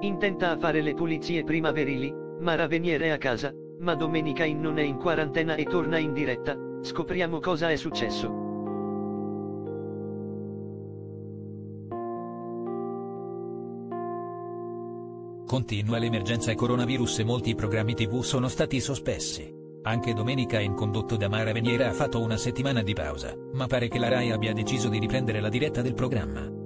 Intenta a fare le pulizie primaverili, Mara Veniere è a casa, ma Domenica In non è in quarantena e torna in diretta, scopriamo cosa è successo. Continua l'emergenza coronavirus e molti programmi tv sono stati sospessi. Anche domenica in condotto da Mara Veniera ha fatto una settimana di pausa, ma pare che la RAI abbia deciso di riprendere la diretta del programma.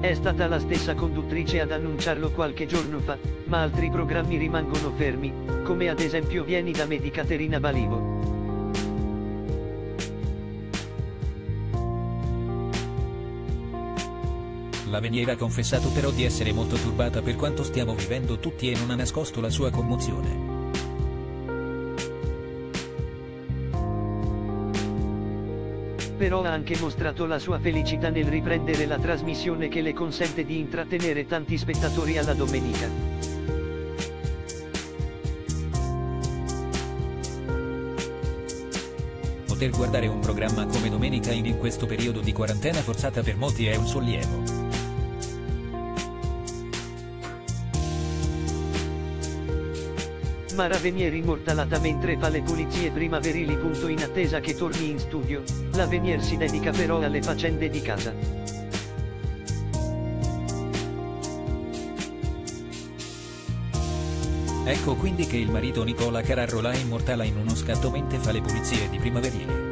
È stata la stessa conduttrice ad annunciarlo qualche giorno fa, ma altri programmi rimangono fermi, come ad esempio Vieni da me di Caterina Balivo. La Veniera ha confessato però di essere molto turbata per quanto stiamo vivendo tutti e non ha nascosto la sua commozione. Però ha anche mostrato la sua felicità nel riprendere la trasmissione che le consente di intrattenere tanti spettatori alla domenica. Poter guardare un programma come Domenica in, questo periodo di quarantena forzata per molti è un sollievo. Mara Venier immortalata mentre fa le pulizie primaverili. In attesa che torni in studio, la Venier si dedica però alle faccende di casa. Ecco quindi che il marito Nicola Cararro la immortala in uno scatto mentre fa le pulizie di primaverile.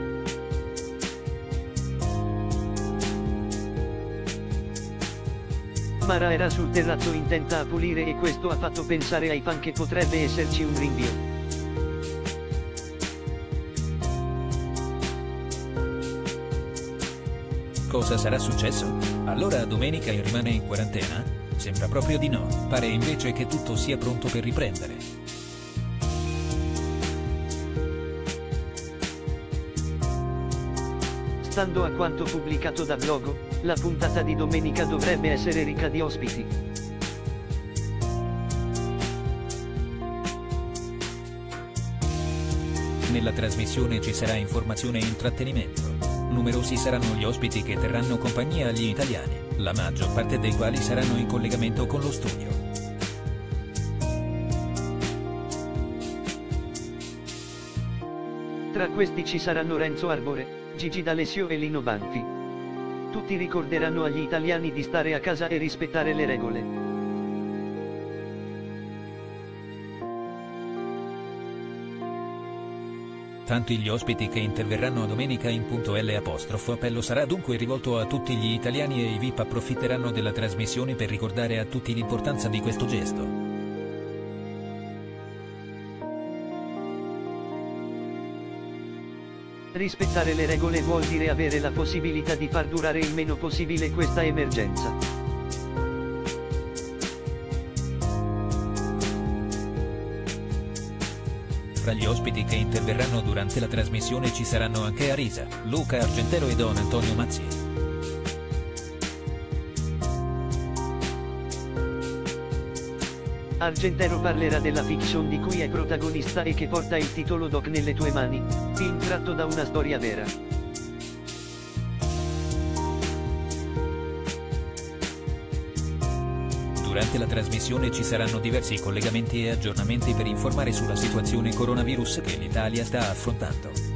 Mara era sul terrazzo intenta a pulire e questo ha fatto pensare ai fan che potrebbe esserci un rinvio. Cosa sarà successo? Allora domenica rimane in quarantena? Sembra proprio di no, pare invece che tutto sia pronto per riprendere. Stando a quanto pubblicato da Blogo, la puntata di domenica dovrebbe essere ricca di ospiti. Nella trasmissione ci sarà informazione e intrattenimento. Numerosi saranno gli ospiti che terranno compagnia agli italiani, la maggior parte dei quali saranno in collegamento con lo studio. Tra questi ci saranno Renzo Arbore, Gigi D'Alessio e Lino Banfi. Tutti ricorderanno agli italiani di stare a casa e rispettare le regole. Tanti gli ospiti che interverranno domenica in punto L apostrofo appello sarà dunque rivolto a tutti gli italiani e i VIP approfitteranno della trasmissione per ricordare a tutti l'importanza di questo gesto. Rispettare le regole vuol dire avere la possibilità di far durare il meno possibile questa emergenza. Fra gli ospiti che interverranno durante la trasmissione ci saranno anche Arisa, Luca Argentero e Don Antonio Mazzi. Argentero parlerà della fiction di cui è protagonista e che porta il titolo Doc nelle tue mani, film tratto da una storia vera. Durante la trasmissione ci saranno diversi collegamenti e aggiornamenti per informare sulla situazione coronavirus che l'Italia sta affrontando.